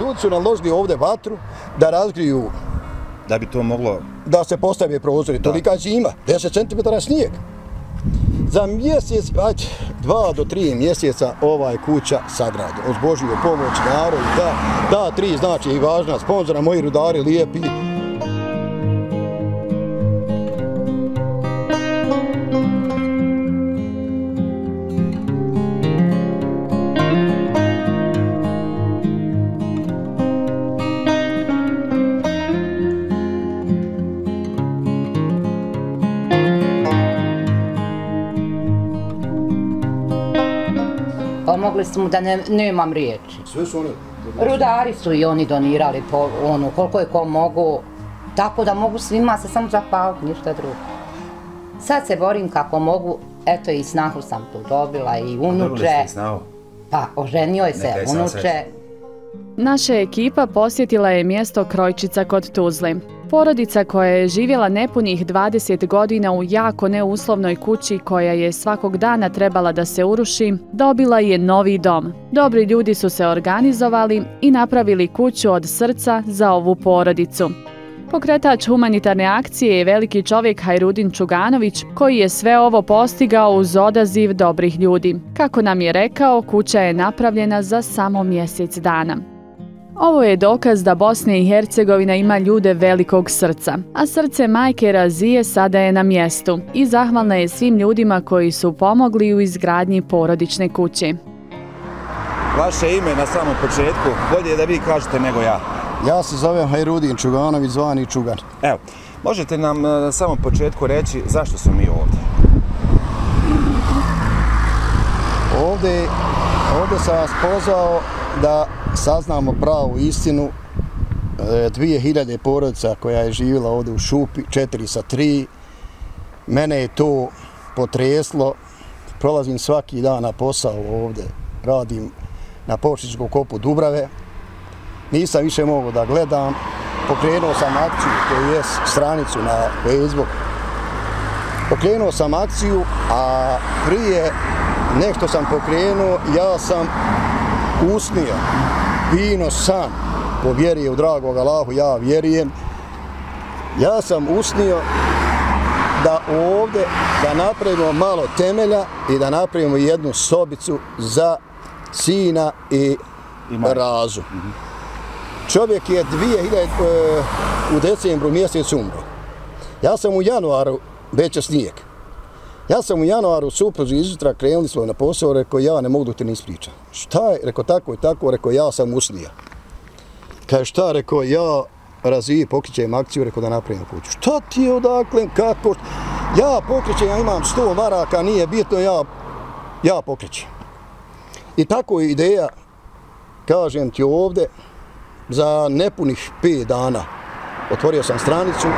Ljudi su naložili ovde vatru da razgriju Da bi to moglo... da se postave prozori. Tolika zima, 10 cm snijeg. Za mjesec, ajde, dva do tri mjeseca ovaj kuća sagradi. Uz Božiju pomoć, narod, da, da, tri znači i važna sponzora, moji rudari lijepi. Pomogli su mu da ne, nemam riječi. Sve su one Rudari su i oni donirali po ono, koliko je ko mogu. Tako da mogu svima se samo zapaliti, ništa drugo. Sad se borim kako mogu, eto i snahu sam tu dobila i unuče. Pa, oženio je se, unuče. Naša ekipa posjetila je mjesto Krojčica kod Tuzli. Porodica koja je živjela nepunih 20 godina u jako neuslovnoj kući koja je svakog dana trebala da se uruši, dobila je novi dom. Dobri ljudi su se organizovali i napravili kuću od srca za ovu porodicu. Pokretač humanitarne akcije je veliki čovjek Hajrudin Čuganović, koji je sve ovo postigao uz odaziv dobrih ljudi. Kako nam je rekao, kuća je napravljena za samo mjesec dana. Ovo je dokaz da Bosna i Hercegovina ima ljude velikog srca, a srce majke Razije sada je na mjestu i zahvalna je svim ljudima koji su pomogli u izgradnji porodične kuće. Vaše ime na samom početku, bolje je da vi kažete nego ja. Ja se zovem Hajrudin Čuganović, zvani Čugan. Evo, možete nam e, na samom početku reći zašto smo mi ovdje? Ovde, ovde sam vas pozvao da saznamo pravu istinu e, 2000 porodica koja je živjela ovde u Šupi, 4 sa 3. Mene je to potreslo. Prolazim svaki dan na posao ovde. Radim na Počićkom kopu Dubrave. Nisam više mogao da gledam. Pokrenuo sam akciju, to je stranicu na Facebook. Pokrenuo sam akciju, a prije nešto sam pokrenuo, ja sam usnio, vino san, po vjeri u dragog Allahu, ja vjerujem, ja sam usnio da ovde, da napravimo malo temelja i da napravimo jednu sobicu za sina i majku. razu. Čovjek je 2000, e, u decembru mjesec umro. Ja sam u januaru, već snijeg. Ja sam u januaru supruzi izutra krenuli smo na posao, rekao ja ne mogu da te ne ispričam. Šta je? Rekao tako i tako, rekao ja sam usnija. Kaže šta, rekao ja razvije, pokrićem akciju, rekao da napravim kuću. Šta ti je odakle, kako? Ja pokrićem, ja imam 100 maraka, nije bitno, ja, ja pokrićem. I tako je ideja, kažem ti ovde, za nepunih 5 dana otvorio sam stranicu,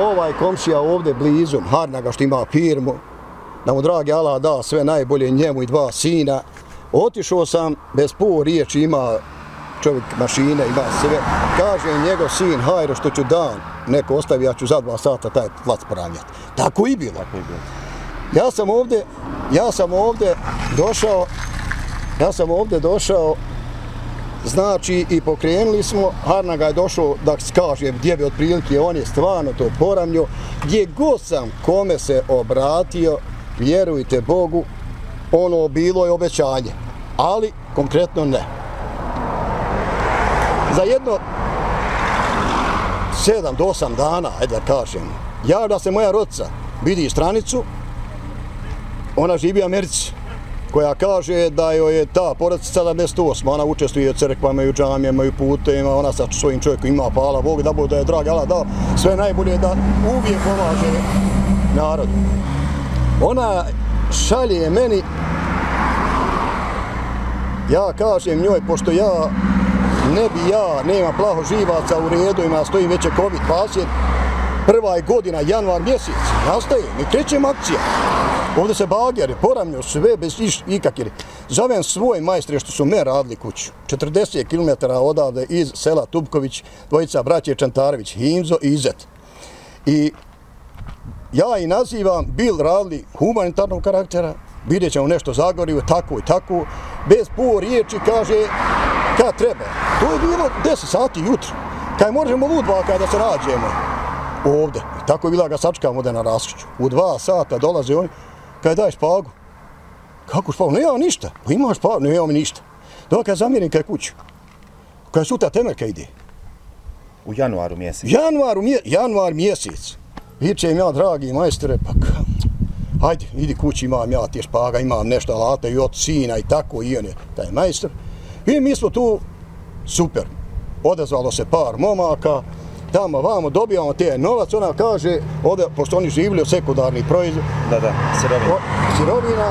ovaj komšija ovde blizu, Harnaga što ima firmu, da mu dragi Allah da sve najbolje njemu i dva sina. Otišao sam, bez pol riječi ima čovjek mašine, ima sve. Kaže njegov sin, hajro što ću dan, neko ostavi, ja ću za dva sata taj plac poravnjati. Tako i bilo. Tako je bilo. Ja sam ovde, ja sam ovde došao, ja sam ovde došao, znači i pokrenuli smo, Harnaga je došao da kaže gdje bi otprilike, on je stvarno to poravnio, gdje god sam kome se obratio, vjerujte Bogu, ono bilo je obećanje, ali konkretno ne. Za jedno 7 do 8 dana, ajde da kažem, javlja se moja rodca, vidi stranicu, ona živi u Americi, koja kaže da joj je ta porodica 78, ona učestvuje u crkvama i u džamijama i u putevima, ona sa svojim čovjekom ima, hvala Bog, da bude da je drag, Allah da sve najbolje da uvijek pomaže narod. Ona šalje meni, ja kažem njoj, pošto ja ne bi ja, nema plaho živaca u redu, ima stoji već COVID-20, prva je godina, januar mjesec, nastaje, mi krećem akcija. Ovdje se bageri, poravnio sve bez iš, ikakiri. Zovem svoj majstri što su me radili kuću. 40 km odavde iz sela Tupković, dvojica braće Čantarević, Himzo i Izet. I ja i nazivam bil radili humanitarnog karaktera, vidjet ćemo nešto Zagorju, tako i tako, bez po riječi kaže kad treba. To je bilo 10 sati jutro. Kaj možemo u dva kada se nađemo ovde. Tako je bila ga sačkamo da na Rasiću. U dva sata dolaze oni, kaj daj špagu. Kako špagu? Ne imam ništa. Pa imaš špagu? Ne imam ništa. Dok ja zamjerim kaj kuću. Kaj sutra temerka ide. U januaru mjesec. Januar, mje, januar mjesec. Vičem ja, dragi majstore, pa hajde, idi kući, imam ja tije špaga, imam nešto alata i od sina i tako, i on je taj majstor. I mi smo tu, super, odazvalo se par momaka, tamo vamo dobijamo te novac, ona kaže, ovde, pošto oni živili od sekundarnih proizvoda, Da, da, sirovina. o, sirovina,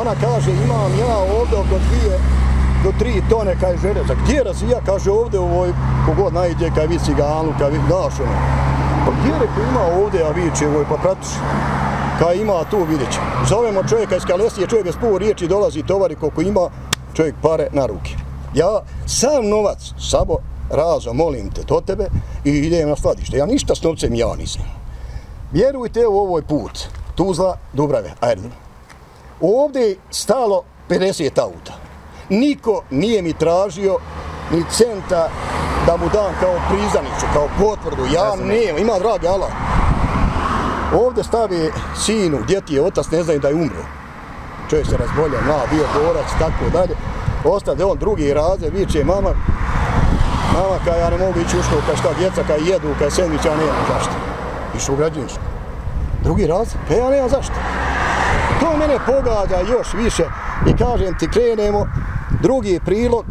ona kaže, imam ja ovde oko dvije do tri tone, kaj železa. Gdje razvija, kaže ovde u ovoj, kogod najde, kaj vidi cigalu, kaj vidi, daš ono. Pa gdje reko ima ovde, a viče, ovoj, pa pratiš. Kaj ima tu, vidjet će. Zovemo čovjeka iz Kalesije, čovjek bez pol riječi dolazi, tovari koliko ima, čovjek pare na ruke. Ja sam novac, samo razo, molim te, to tebe i idem na skladište. Ja ništa s novcem ja nisam. Vjerujte u ovoj put, Tuzla, Dubrave, aerodrom. Ovdje je stalo 50 auta. Niko nije mi tražio ni centa da mu dam kao prizanicu, kao potvrdu. Ja znam. nemam, ima dragi Allah. Ovdje stavi sinu, gdje ti je otac, ne znaju da je umro. Čovjek se razbolio, mlad, bio borac, tako dalje. Ostade on drugi razred, viče mama, mama kaj ja ne mogu ići u školu, kaj šta djeca kaj jedu, kaj sandvič, ja nemam zašto. Išao u građevinsku. Drugi razred, pa ja nemam zašto. To mene pogađa još više i kažem ti krenemo, drugi prilog,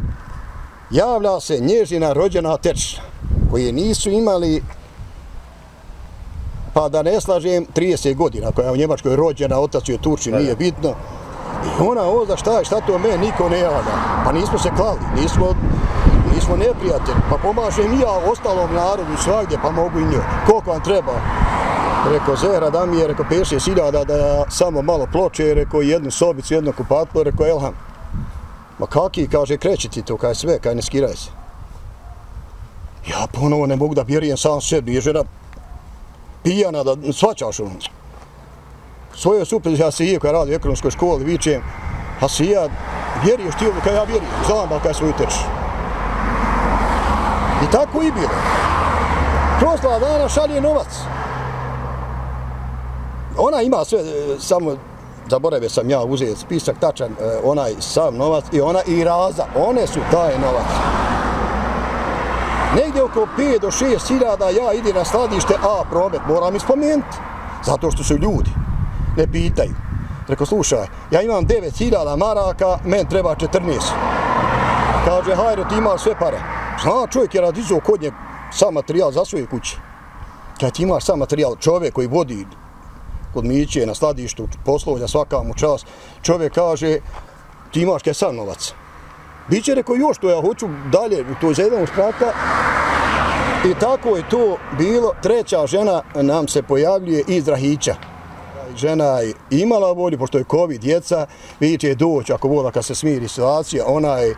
javlja se nježina rođena tečna, koji nisu imali pa da ne slažem, 30 godina, koja je u Njemačkoj rođena, otac je Turči, Da, da. nije bitno. I ona ozda šta je, šta to me, niko ne javlja. Pa nismo se klali, nismo, nismo neprijatelji. Pa pomažem i ja ostalom narodu svagdje, pa mogu i njoj. Koliko vam treba? Rekao Zehra da mi je, rekao 50 hiljada da ja samo malo ploče, rekao jednu sobicu, jedno kupatlo, rekao Elham. Ma kaki, kaže, kreći ti to, kaj sve, kaj ne skiraj se. Ja ponovo ne mogu da vjerujem sam sebi, je žena pijana, da svačaš ono. Svojoj supruzi Hasije koja radi u ekonomskoj školi, vičem, Hasija, vjeruješ ti ovo kaj ja vjerujem, znam da kaj svoju teč. I tako i bilo. Kroz dana šalje novac. Ona ima sve, e, samo zaboravio sam ja uzeti spisak tačan, e, onaj sam novac i ona i raza, one su taj novac. Negdje oko 5 do 6 hiljada ja idem na skladište A promet, moram ispomenuti, zato što su ljudi, ne pitaju. Rekao, slušaj, ja imam 9 hiljada maraka, men treba 14. Kaže, hajde, ti imaš sve pare. Zna čovjek je radizao kod nje sam materijal za svoje kuće. Kad ti imaš sam materijal, čovjek koji vodi kod Miće na skladištu, poslovlja svaka mu čas, čovjek kaže, ti imaš kaj sam novac. Biće rekao još to ja hoću dalje, to za jedan sprata. I tako je to bilo. Treća žena nam se pojavljuje iz Drahića. Žena je imala volju, pošto je COVID, djeca, vidite je doći, ako vola kad se smiri situacija, ona je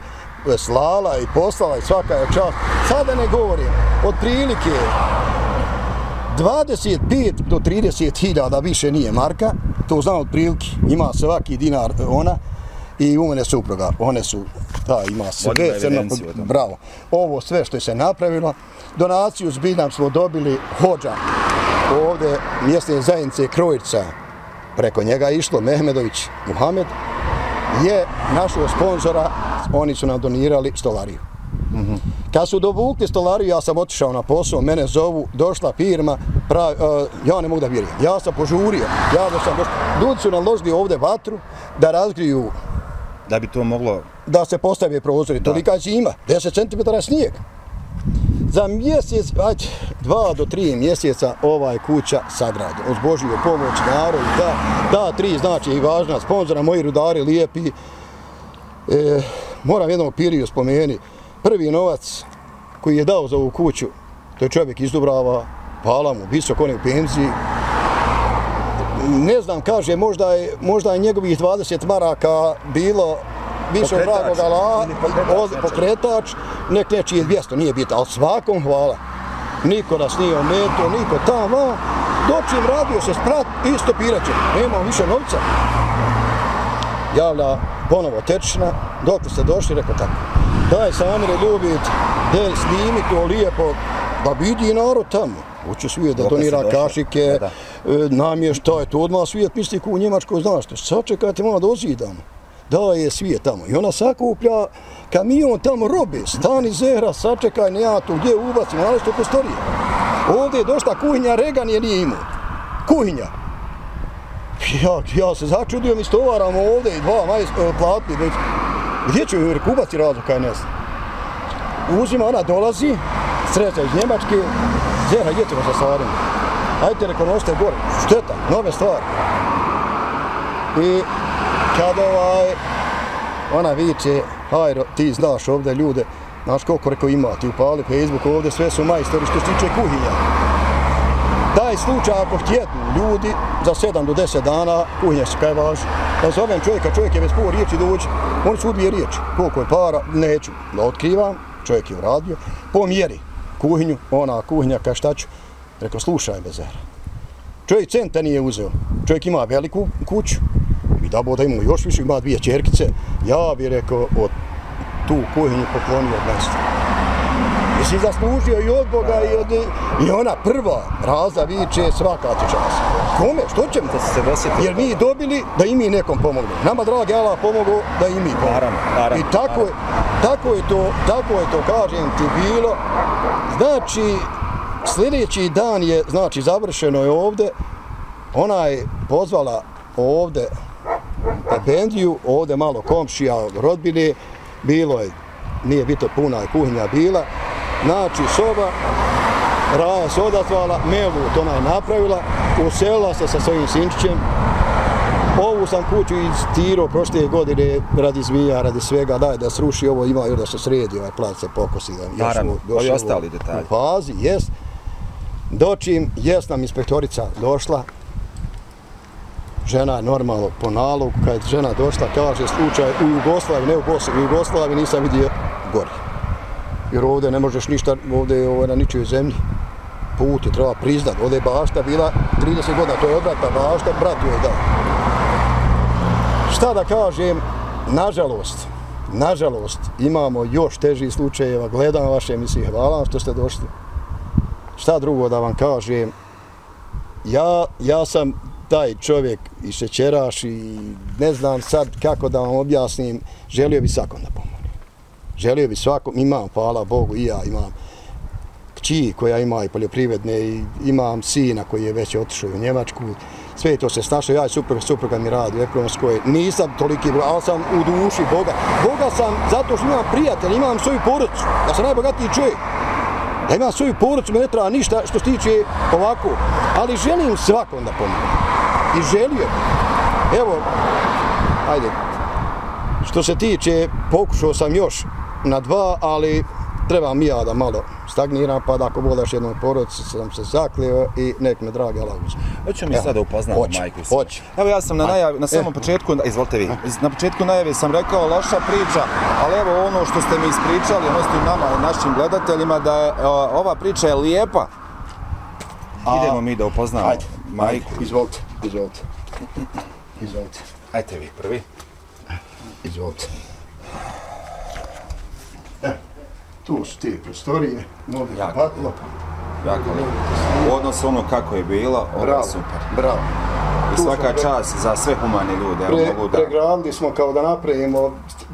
slala i poslala i svaka je čast. Sada ne govorim, od prilike 25 do 30 hiljada više nije marka, to znam od prilike, ima svaki dinar ona i u mene supruga, one su, da, ima sve crno, bravo. Ovo sve što je se napravilo, donaciju zbiljam smo dobili hođa ovde mjesne zajednice Krojica, preko njega je išlo Mehmedović Muhamed, je našao sponzora, oni su nam donirali stolariju. Kad su dovukli stolariju, ja sam otišao na posao, mene zovu, došla firma, pravi, uh, ja ne mogu da vjerujem. Ja sam požurio, ja da sam došao. Ljudi su naložili ovde vatru da razgriju, Da bi to moglo... da se postave prozori. Tolika zima, 10 cm snijeg. Za mjesec, ajde, dva do tri mjeseca ovaj kuća sagrađena. Uz Božiju pomoć, narod, da, da, tri znači i važna sponzora, moji rudari lijepi. E, moram jednom piriju spomeni, prvi novac koji je dao za ovu kuću, to je čovjek iz Dubrava, pala mu, visok, on je u penziji. Ne znam, kaže, možda je, možda je njegovih 20 maraka bilo više dragog pokretač, od- znači. pokretač, nek nečiji je 200, nije bitno, ali svakom hvala. Niko nas nije ometio, niko tamo, dočim radio se sprat i stopirat će. Nemamo više novca. Javlja ponovo tečna, dok ste došli, rekao tako. daj Samire Ljubit, del snimi to lijepo, da vidi narod tamo. Hoće svijet da donira kašike, Da, e, namještaj, to odmah svijet misli ko u Njemačkoj, znaš što, sačekajte malo da ozidamo daje svijet tamo. I ona sakuplja kamion tamo robe, stani zehra, sačekaj, ne ja tu gdje ubacim, ali što prostorije. Ovdje je došla kuhinja, Regan je nije imao. Kuhinja. Ja, ja se začudio, mi stovaramo ovdje i dva majs, e, platni, već. Gdje ću joj kubati razlog, kaj ne znam. Uzima, ona dolazi, sreća iz Njemačke, Zehra, gdje ćemo sa stvarima? Ajte, rekao, nosite gore. Šteta, nove stvari. I kad ovaj, ona viče, hajro, ti znaš ovdje ljude, znaš koliko reko ima, ti upali Facebook, ovdje sve su majstori što se tiče kuhinja. Taj slučaj ako htjednu ljudi za 7 do 10 dana kuhinja se kaj važi. Da zovem čovjeka, čovjek je bez pol riječi dođe, oni su dvije riječi. Koliko je para, neću da otkrivam, čovjek je uradio, po mjeri kuhinju, ona kuhinja, kaj šta ću, rekao slušaj bezera. Čovjek centa nije uzeo, čovjek ima veliku kuću, i da da ima još više, ima dvije čerkice, ja bi rekao od tu kuhinju poklonio mjesto. Mislim, zaslužio i od Boga i od... I ona prva raza viče svaka ti čast. Kome? Što će mi? Da se dosjetili. Jer mi dobili da i mi nekom pomogli. Nama, dragi Allah, pomogao da i mi pomogli. Naravno, naravno, I tako, je, tako je to, tako je to, kažem ti, bilo. Znači, sljedeći dan je, znači, završeno je ovde. Ona je pozvala ovde Efendiju, ovde malo komšija od rodbine, bilo je, nije bito puna kuhinja bila, znači soba, Raja se odazvala, Melut ona je napravila, uselila se sa svojim sinčićem, Ovu sam kuću istirao prošle godine radi zmija, radi svega, daj da sruši ovo, ima još da se sredi, ovaj plac se pokosi. Da još Naravno, još ovi ostali detalji. U fazi, jes. Dočim, jes nam inspektorica došla, žena je normalno po nalogu, kad je žena došla, kaže slučaj u Jugoslaviji, ne u Bosni, u Jugoslaviji nisam vidio gori. Jer ovdje ne možeš ništa, ovdje je ovo na ničoj zemlji. Put je treba priznat, ovdje je bašta bila 30 godina, to je odvrata bašta, brat joj je dao. Šta da kažem, nažalost, nažalost, imamo još teži slučajeva, gledam vaše emisije, hvala vam što ste došli. Šta drugo da vam kažem, ja, ja sam taj čovjek i šećeraš i ne znam sad kako da vam objasnim, želio bi svakom da pomogne. Želio bi svakom, imam, hvala Bogu, i ja imam kći koja ima i poljoprivredne i imam sina koji je već otišao u Njemačku. Sve to se snašao, ja i supruga, supruga mi radi u ekonomskoj. Nisam toliki, ali sam u duši Boga. Boga sam zato što imam prijatelj, imam svoju porodicu. Ja sam najbogatiji čovjek. Da imam svoju porodicu, me ne treba ništa što se tiče ovako. Ali želim svakom da pomogu. I želio bi. Evo, ajde, što se tiče, pokušao sam još na dva, ali trebam i ja da malo stagniram, pa da ako bodaš jednom porodici sam se zakleo i nek me dragi Allah uzme. Hoćemo mi Evo, sada upoznamo hoće, majku hoće. Evo ja sam na, najavi, na samom E. početku, izvolite vi, na početku najave sam rekao loša priča, ali evo ono što ste mi ispričali, odnosno nama i našim gledateljima, da je, o, ova priča je lijepa. Idemo mi da upoznamo Ajde, majku. izvolite, izvolite. Izvolite, Ajde vi prvi. izvolite. E, tu su te prostorije, novi Jako kapatlo. Jako lijepo. U odnosu ono kako je bilo, ovo je Bravo, super. bravo. I Tu svaka pre- čast za sve humane ljude. Pre, mogu da... pregradili smo kao da napravimo,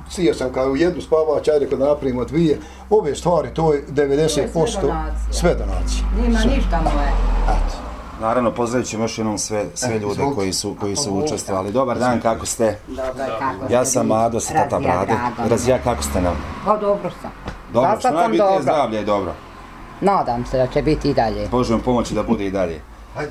sio sam kao u jednu spavač, ajde kao da napravimo dvije. Ove stvari, to je 90%. Sve donacije. Sve donacije. Nima ništa moje. Eto. Naravno, pozdravit ćemo još jednom sve, sve E, ljude koji su, koji su učestvovali. Dobar dan, kako ste? Dobro, kako Ja ste sam vi? Ado sa tata Brade. Razija, kako ste nam? Pa dobro sam. Dobro, što sam najbitnije zdravlje je dobro. Nadam se da će biti i dalje. Bože vam pomoći da bude i dalje.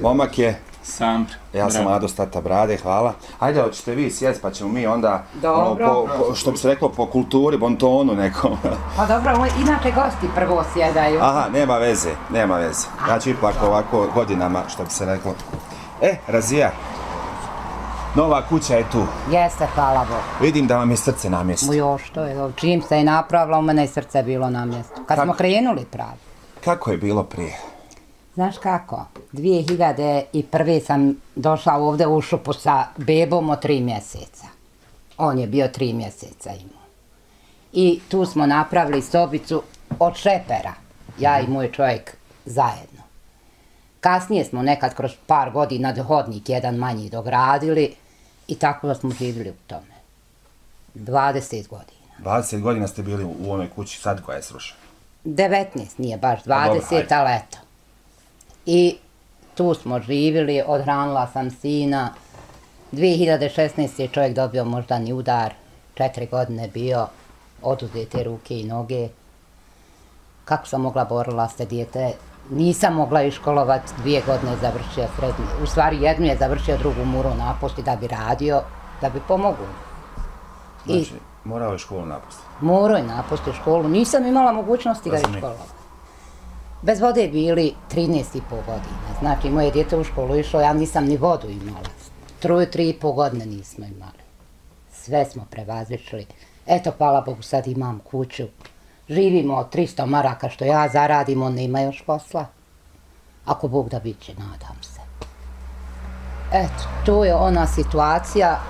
Momak je, Sam. ja sam Ado s tata Brade, hvala. Ajde, hoćete vi sjest pa ćemo mi onda, Dobro. ono, po, po, što bi se reklo, po kulturi, bontonu nekom. Pa dobro, ovo- inače gosti prvo sjedaju. Aha, nema veze, nema veze. Ja ću ipak ovako godinama, što bi se reklo. E, Razija, nova kuća je tu. Jeste, hvala Bogu. Vidim da vam je srce na mjestu. Mu još to je, čim se je napravila, u mene je srce bilo na mjestu. Kad Kako? smo krenuli pravi. Kako je bilo prije? Znaš kako? 2001. sam došla ovdje u šupu sa bebom od tri mjeseca. On je bio tri mjeseca imao. I tu smo napravili sobicu od šepera, ja i moj čovjek zajedno. Kasnije smo nekad kroz par godina hodnik jedan manji dogradili i tako da smo živjeli u tome. 20 godina. 20 godina ste bili u ovoj kući, sad koja je srušena. 19 nije baš 20, dobro, ajde. ali eto. I tu smo živjeli, odhranila sam sina. 2016 je čovjek dobio moždani udar, četiri godine bio, oduzete ruke i noge. Kako sam mogla borila se dijete? Nisam mogla iškolovati, dvije godine je završio srednje. U stvari jednu je završio, drugu muru napusti da bi radio, da bi pomogao. I Znači, morao je školu napustiti. morao je napustiti školu, nisam imala mogućnosti da Razumijem. iškolovati. Bez vode bili 13 i pol godina. Znači, moje djete u školu išlo, ja nisam ni vodu imala. Truju, tri i pol godine nismo imali. Sve smo prevazišli. Eto, hvala Bogu, sad imam kuću. Živimo od 300 maraka što ja zaradim, on nema još posla. Ako Bog da bit će, nadam se. Eto, to je ona situacija.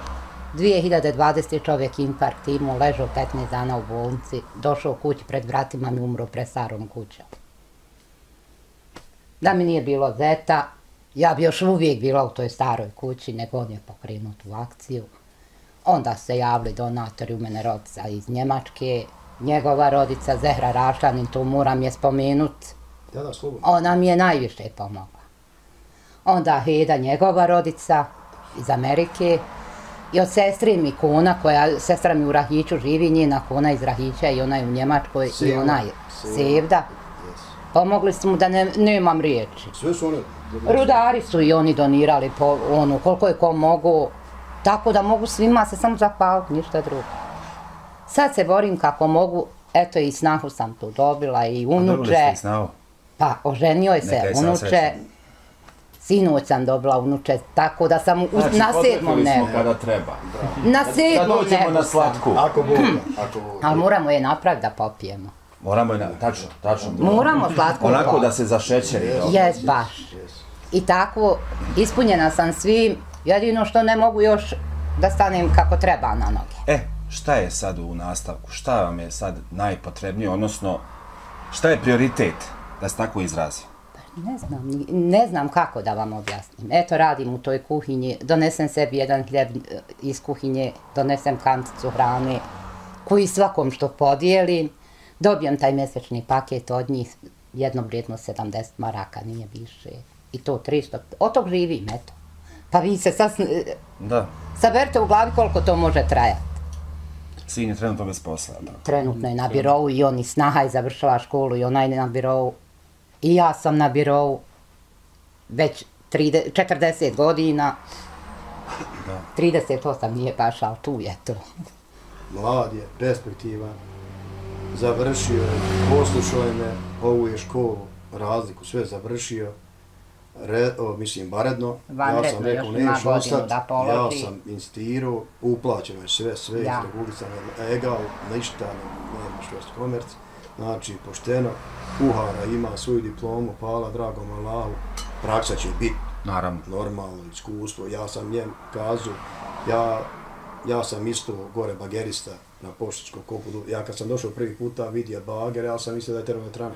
2020. čovjek infarkt imao, ležao 15 dana u bolnici, došao kući pred vratima mi umro pre starom kućom. Da mi nije bilo zeta, ja bi još uvijek bila u toj staroj kući, nego on je pokrenut u akciju. Onda se javili donatori u mene rodica iz Njemačke, njegova rodica Zehra Rašanin, tu moram je spomenut, Ja da, slobodno. ona mi je najviše pomogla. Onda Heda, njegova rodica iz Amerike, i od sestri mi kuna, koja, sestra mi u Rahiću živi, njena kuna iz Rahića i ona je u Njemačkoj i ona je Sevda. Sevda. Pomogli su mu da ne, nemam riječi. Sve su one... Rudari su i oni donirali po ono, koliko je ko mogu, tako da mogu svima se samo zahvaliti, ništa drugo. Sad se borim kako mogu, eto i snahu sam tu dobila i Dobili unuče. ste ih snao. Pa, oženio je se Neka je sad unuče. Sinoć sam dobila unuče, tako da sam u, Znači, na sedmom smo nebu. kada treba. Na Kad sedmom dođemo nebu na sam. slatku. Ako da, ako da. Ali moramo je napraviti da popijemo. Moramo na, tačno, tačno. Moramo slatko Onako da se zašećeri. Jes, baš. I tako, ispunjena sam svim, jedino što ne mogu još da stanem kako treba na noge. E, šta je sad u nastavku? Šta vam je sad najpotrebnije, odnosno šta je prioritet, da se tako izrazi? Ne znam, ne znam kako da vam objasnim. Eto, radim u toj kuhinji, donesem sebi jedan hljeb e, iz kuhinje, donesem kanticu hrane, koji svakom što podijelim, dobijem taj mjesečni paket od njih, jedno vrijedno 70 maraka, nije više. I to 300, od tog živim, eto. Pa vi se sad s- Da, saberite u glavi koliko to može trajati. sin je trenutno bez posla. Da. Trenutno je na birovu i on i snaha je završila školu i ona je na birovu. I ja sam na birovu već 30, 40 godina. 38 nije baš, ali tu je to. Mlad je, perspektivan, završio je, poslušao je me, ovu je školu, razliku, sve završio, Re, o, mislim, varedno. Vanredno, ja sam rekao, neš ostat, da ja sam insistirao, uplaćeno je sve, sve, Ja. ja. izregulisano, egal, ništa, nema što je komerc, znači, pošteno, kuhara ima svoju diplomu, hvala dragom Allahu, praksa će biti Naravno. normalno iskustvo. Ja sam njem kazao, ja, ja sam isto gore bagerista na Poštačkom kopu. Ja kad sam došao prvi puta vidio bager, ja sam mislio da je termoelektrana.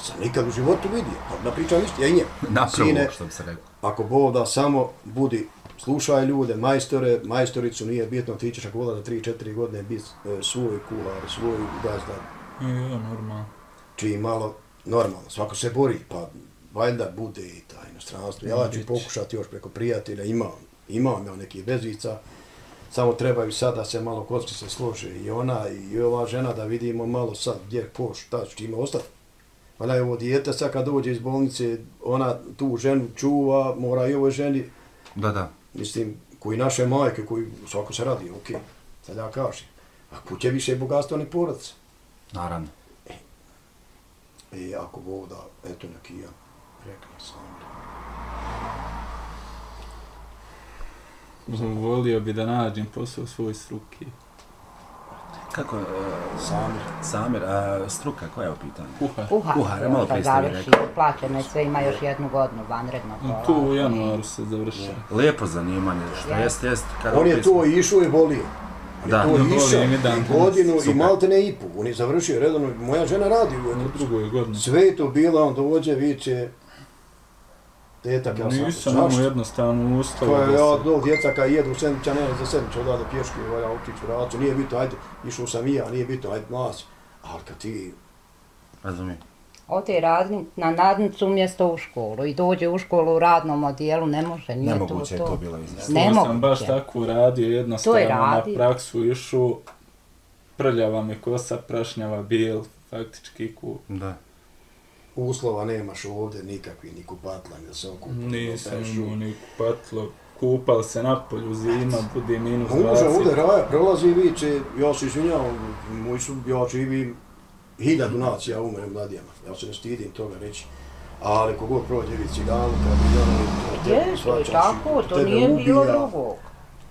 Sam nikad u životu vidio, pa da pričam isto, ja i njem. Napravo, Sine, što bi se rekao. ako Bog da samo budi, slušaj ljude, majstore, majstoricu nije bitno, ti ćeš ako voda za 3-4 godine biti e, svoj kuhar, svoj gazda, Ja, normalno. čiji malo normalno, svako se bori, pa valjda bude i ta inostranstvo. Ja ću pokušati još preko prijatelja, imam, imam ja nekih vezica, samo trebaju sad da se malo kocki se slože i ona i ova žena da vidimo malo sad gdje, ko, šta, s čime ostati. Ona je ovo dijete sad kad dođe iz bolnice, ona tu ženu čuva, mora i ovoj ženi, Da, da. mislim, koji naše majke, koji svako se radi, okej, sad ja kažem. A kuće više bogatstva ni porodica. Naravno. I ako Bog da, eto neki ja, rekao sam. Volio bi da nađem posao svoj struke. Kako, uh, Samir. Samir, a struka, koja je u pitanju? Kuhar. Kuhar, Kuhar, malo sad prije ste mi završi, rekli. plaćeno je sve, ima još jednu godinu vanredno. A Tu u januaru se završava. Lijepo zanimanje, što jest, jest. Kada On je to i išao i volio. Da. je to išao volim, jedan i godinu i Super. malte ne i po. On je završio redovno, moja žena radi u U jednom. drugoj godini. Sve je to bilo, on dođe, viče, tetak, ja sam, Nisam zašto? jednostavno ustao. Koja da ja se- od ovog djeca kad jedu sendviča, ne za sendviča, odavde pješke, valja otići u racu, nije bitno, ajde, išao sam i ja, nije bitno, ajde, mlaz. Ali kad ti, Razumijem. Ode radni na nadnicu umjesto u školu i dođe u školu u radnom odijelu, ne može, nije Nemoguće je to to to. bilo izmisliti. Ne To mogu sam baš tako radio, jednostavno na radio. praksu išao, prljava mi kosa, prašnjava, bijel, faktički ku. Da. Uslova nemaš ovdje nikakvi, ni kupatla, ni da se okupi. Nisam imao ni patlo, kupal se napolju zima, bude minus Muža 20. ovdje raja prolazi i viče, ja se izvinjavam, moj su, ja živim hiljadu nacija umrem mladijama, ja se ne stidim toga reći. Ali kogod prođe vidi ciganu, kad bi ono, to tebe tako, to tebe nije bilo ubija. drugo.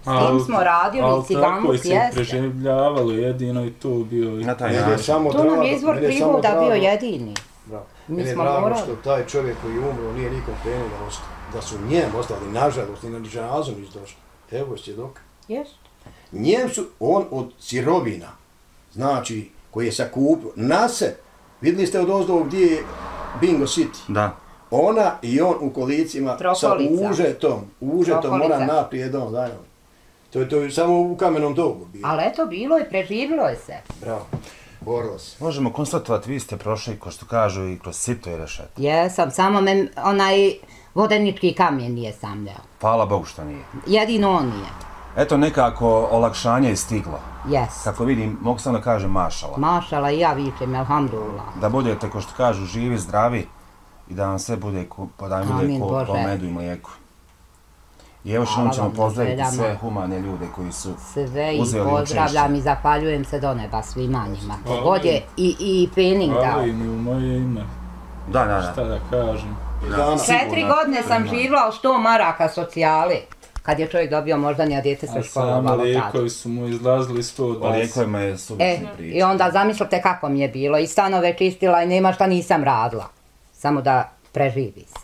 S tim smo radili ali ciganu tako se pjesme. preživljavalo, jedino i to bio. i- Na taj način. samo To nam je izvor prihoda bio jedini. Bravo. Mi je smo drago morali. što taj čovjek koji je umro nije nikom krenuo da. Da su njemu ostali, nažalost, ni na džanazom nisu došli. Evo je dok. Jeste. Njem su, on od sirovina, znači, koji je sakupio, nase, vidjeli ste od ozdo gdje je Bingo City, Da. ona i on u kolicima Trokolica. sa užetom, užetom Trokolica. mora naprijed on zajedno. To je, to je samo u kamenom dobu bilo. Ali eto, bilo je, preživilo je se. Bravo, borilo se. Možemo konstatovati, vi ste prošli, ko što kažu, i kroz sito i rešet. Jesam, samo me onaj vodenički kamen nije samljao. Hvala Bogu što nije. Jedino on nije. Eto nekako olakšanje je stiglo. Jes. Kako vidim, mogu samo da kažem mašala. Mašala i ja vičem, alhamdulillah. Da budete, ko što kažu, živi, zdravi i da vam sve bude, ku, da vam bude Amin, ko, Bože. po medu i mlijeku. I evo što Hvala ćemo pozdraviti sve humane ljude koji su Sve i uzeli pozdravljam učešće. i zahvaljujem se do neba svima njima. Hvala God je im. i, i pening dao. Ali mi u moje ime, Da, da, šta da. da kažem. Dana. Četiri godine sam živjela od 100 maraka socijale. Kad je čovjek dobio možda nije djete se A samo školovalo tada. lijekovi su mu izlazili O 120. lijekovima je E, subjektivna priča. i onda zamislite kako mi je bilo. I stanove čistila i nema šta nisam radila. Samo da preživi se.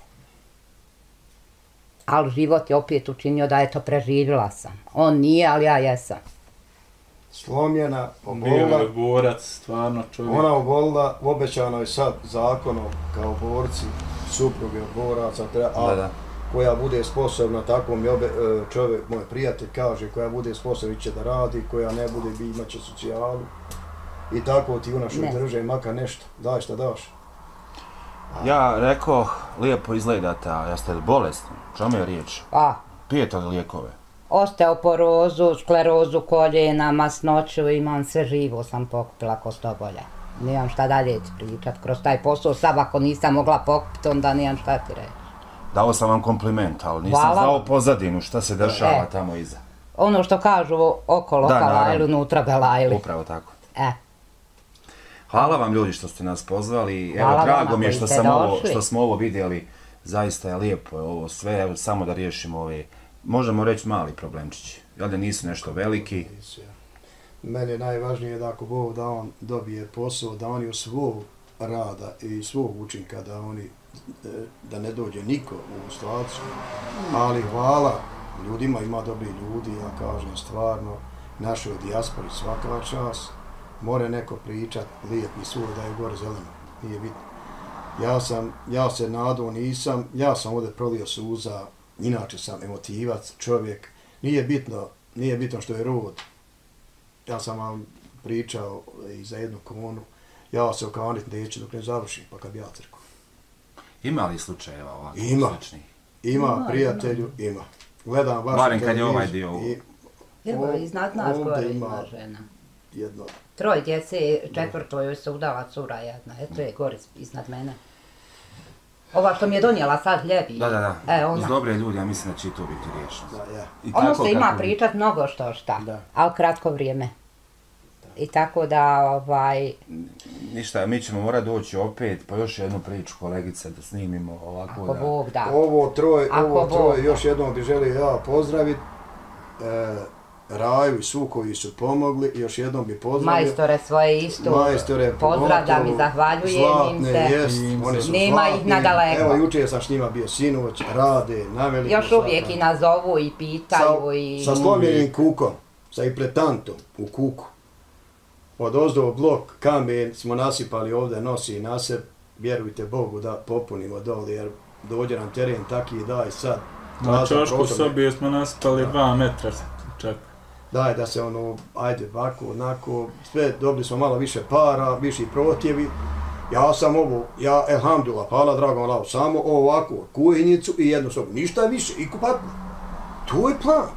Ali život je opet učinio da eto preživjela sam. On nije, ali ja jesam. Slomljena, Bio je obolila, borac, stvarno čovjek. ona obolila, obećano je sad zakonom kao borci, supruge boraca, treba, a Da, da. koja bude sposobna, tako mi obe, e, čovjek, moj prijatelj kaže, koja bude sposobna će da radi, koja ne bude, bi imat će socijalu. I tako ti u našoj Ne. drže, makar nešto, daj šta daš. Ja rekao, lijepo izgledate, a jeste li bolesni? Čemu je riječ? A, Pijete li lijekove? osteoporozu, sklerozu koljena, masnoću, imam sve živo sam pokupila ko sto bolje. Nemam šta dalje ti pričat. Kroz taj posao sad ako nisam mogla pokupiti, onda nemam šta ti reći. Dao sam vam kompliment, ali nisam Hvala. znao pozadinu, šta se dešava E. tamo iza. Ono što kažu okolo Da, naravno. unutra belajli. Upravo tako. E, Hvala vam ljudi što ste nas pozvali. Evo, Hvala drago mi je što, sam ovo, što smo ovo vidjeli. Zaista je lijepo je ovo sve. Evo, samo da riješimo ove, možemo reći mali problemčići. Jel da nisu nešto veliki? Meni je najvažnije da ako Bog da on dobije posao, da oni u svog rada i svog učinka, da oni e, da ne dođe niko u ovu situaciju. Ali hvala ljudima, ima dobri ljudi, ja kažem stvarno, našoj dijaspori svaka čas, more neko pričat, lijepi svoj da je gore zeleno, nije bitno. Ja sam, ja se nadao nisam, ja sam ovdje prolio suza, inače sam emotivac, čovjek, nije bitno, nije bitno što je rod, ja sam vam pričao i za jednu konu, ja se okanit neću dok ne završim, pa kad bi ja crkao. Ima li slučajeva ovako Ima. sličnih? Ima, prijatelju, ima. Gledam vašu Barem kad je ovaj dio- i evo, Ov- iznad nas ovdje gore ima- ima žena. Jedno, Troj djece, četvrto joj se udala cura jedna. Eto je gore iznad mene. Ova što mi je donijela sad hljebi. Da, da, da. E, Uz ona. dobre ljudi, ja mislim da će to biti riješeno. da, ja. I Ono tako se ima kako- pričat mnogo što šta, Da. ali kratko vrijeme. I tako da, ovaj, Ništa, mi ćemo morati doći opet, pa još jednu priču kolegice da snimimo ovako ako da... Bog da. Ovo troje, Ako ovo troje, da. još jednom bi želio ja pozdraviti. E, Raju i su koji su pomogli, još jednom bi pozdravio. Majstore svoje isto. Majstore, Pozdravljam i zahvaljujem im zlatne, se. Jest, oni su Nema ih zlatni. nadaleko. Evo, jučer sam s njima bio sinoć, rade, na veliko. Još uvijek svaka- i nazovu i pitaju sa, i... sa slomljenim kukom. sa impletantom u kuku. Od ozdo blok kamen smo nasipali ovdje, nosi nasep, vjerujte Bogu da popunimo dole, jer dođe nam teren taki daj sad. Na čošku sobi smo naspali dva metra čak daj da se ono, ajde, ovako, onako, sve, dobili smo malo više para, viši protjevi. Ja sam ovo, ja, elhamdulillah, hvala dragom Allahu, samo ovako, kuhinjicu i jednu sobu, ništa više, i kupatno. To je plan.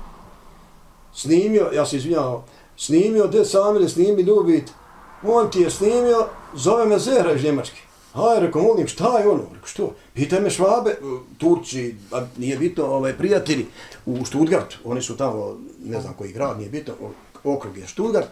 Snimio, ja se izvinjavam, snimio, gdje sam ili snimi ljubit, on ti je snimio, zove me Zehra iz Njemačke. Aj, rekao, molim, šta je ono? Rekao, što? Pitaj me Švabe, Turci, a nije bitno, ovaj, prijatelji u Stuttgartu, oni su tamo, ne znam koji grad, nije bitno, okrug je Stuttgart,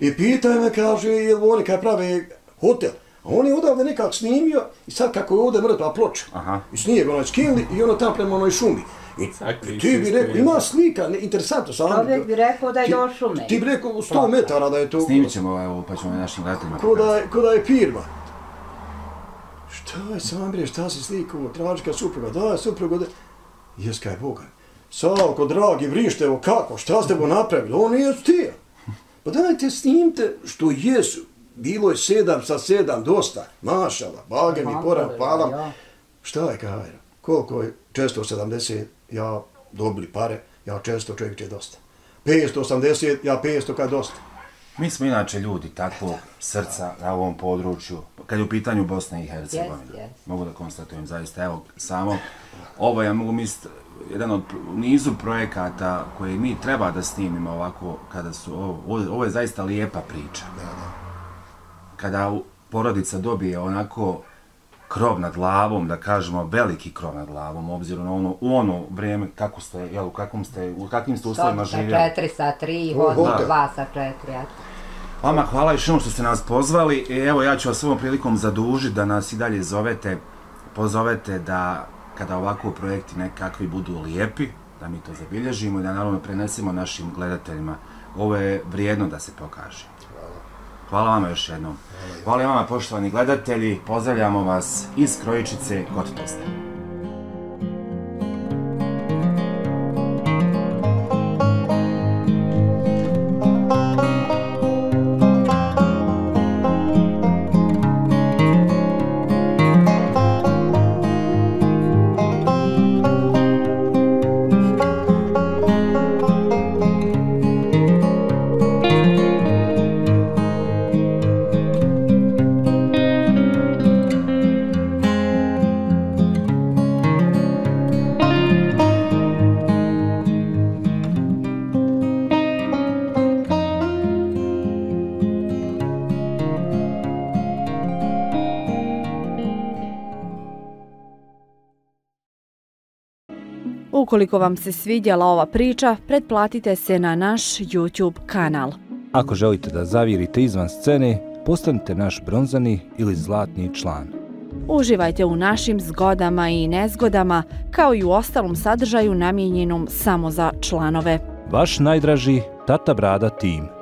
i pitaj me, kaže, jel oni kaj prave hotel? A on je odavde nekak snimio i sad kako je ovdje mrtva ploča. Aha. I snijeg onaj skili i ono tam prema onoj šumi. I Sakri ti bi rekao, ima slika, ne, interesantno sam. Čovjek bi rekao da je do šume. Ti bi rekao u 100 metara da je to... Snimit ćemo ovaj, ovo, pa ćemo našim gledateljima Ko da, je, ko da je firma. Šta je sam bre, šta si slikao, tražika supruga, da je supruga, da... Jes kaj Boga. Salko, dragi, vrište, evo kako, šta ste go napravili, on nije stija. Pa dajte snimte što jesu. Bilo je sedam sa sedam, dosta. Mašala, bagem i poram, hvala. Ja. Šta je kaj? Koliko je 470, ja dobili pare, ja 400 čovjek će dosta. 580, ja 500 kad dosta. Mi smo inače ljudi takvog srca na ovom području, kad je u pitanju Bosna i Hercegovina. Jest, jest. Mogu da konstatujem zaista, evo, samo ovo ja mogu misliti, jedan od nizu projekata koje mi treba da snimimo ovako, kada su, ovo, ovo- je zaista lijepa priča. Kada porodica dobije onako krov nad glavom, da kažemo veliki krov nad glavom, obzirom na ono, u ono vrijeme kako ste, jel, u kakvom ste, u kakvim ste uslovima Sob sa živjeli. četiri, sa tri, hotel. dva sa četiri, eto. Vama hvala još jednom što ste nas pozvali. I evo ja ću vas ovom prilikom zadužiti da nas i dalje zovete, pozovete da kada ovako projekti nekakvi budu lijepi, da mi to zabilježimo i da naravno prenesemo našim gledateljima. Ovo je vrijedno da se pokaže. Hvala vama još jednom. Hvala i vama poštovani gledatelji. Pozdravljamo vas iz Krojičice kod Tuzle. Ukoliko vam se svidjela ova priča, pretplatite se na naš YouTube kanal. Ako želite da zavirite izvan scene, postanite naš bronzani ili zlatni član. Uživajte u našim zgodama i nezgodama, kao i u ostalom sadržaju namijenjenom samo za članove. Vaš najdraži Tata Brada tim.